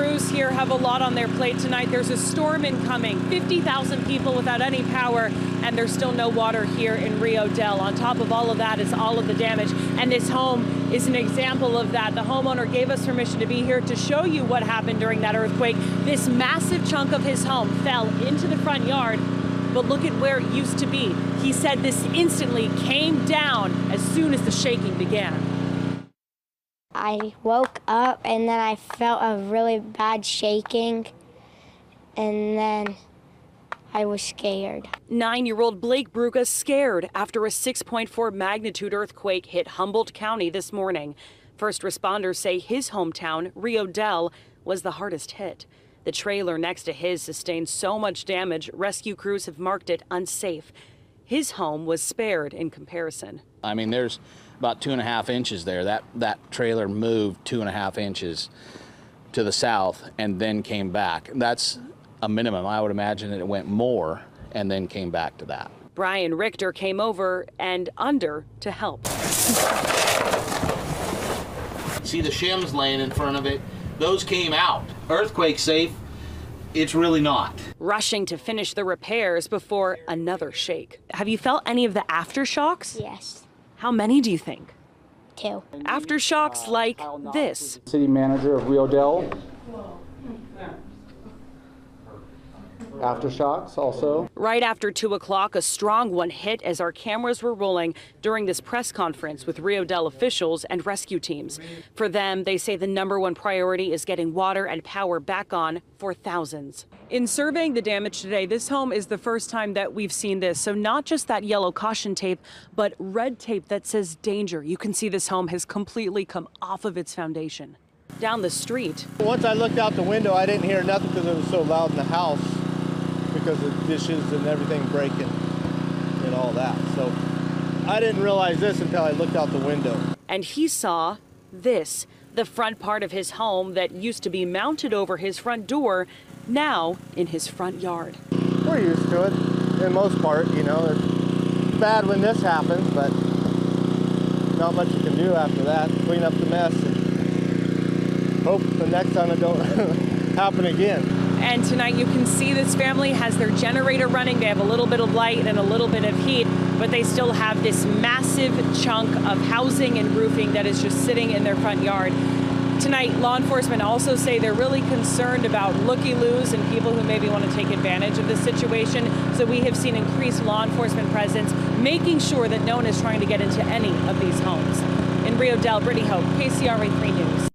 crews here have a lot on their plate tonight. There's a storm incoming, 50,000 people without any power, and there's still no water here in Rio Dell. On top of all of that is all of the damage, and this home is an example of that. The homeowner gave us permission to be here to show you what happened during that earthquake. This massive chunk of his home fell into the front yard, but look at where it used to be. He said this instantly came down as soon as the shaking began. I woke up and then I felt a really bad shaking, and then I was scared. Nine year old Blake Bruga scared after a 6.4 magnitude earthquake hit Humboldt County this morning. First responders say his hometown, Rio Dell, was the hardest hit. The trailer next to his sustained so much damage, rescue crews have marked it unsafe. His home was spared in comparison. I mean, there's about two and a half inches there. That, that trailer moved two and a half inches to the south and then came back. That's a minimum. I would imagine that it went more and then came back to that. Brian Richter came over and under to help. See the shims laying in front of it? Those came out. Earthquake safe, it's really not. Rushing to finish the repairs before another shake. Have you felt any of the aftershocks? Yes, How many do you think? two. Aftershocks like this. City manager of Rio Dell. Aftershocks also. Right after 2 o'clock, a strong one hit as our cameras were rolling during this press conference with Rio Dell officials and rescue teams. For them, they say the number one priority is getting water and power back on for thousands. In surveying the damage today, this home is the first time that we've seen this. So, not just that yellow caution tape, but red tape that says danger. You can see this home has completely come off of its foundation. Down the street, Once I looked out the window, I didn't hear nothing because it was so loud in the house because of dishes and everything breaking and all that. So I didn't realize this until I looked out the window. and he saw this the front part of his home that used to be mounted over his front door, now in his front yard. We're used to it in most part, you know. It's bad when this happens, but not much you can do after that. Clean up the mess and hope the next time it don't happen again. And tonight you can see this family has their generator running. They have a little bit of light and a little bit of heat, but they still have this massive chunk of housing and roofing that is just sitting in their front yard. Tonight, law enforcement also say they're really concerned about looky-loos and people who maybe want to take advantage of this situation. So we have seen increased law enforcement presence, making sure that no one is trying to get into any of these homes. In Rio Dell, Brittany Hope, KCRA 3 News.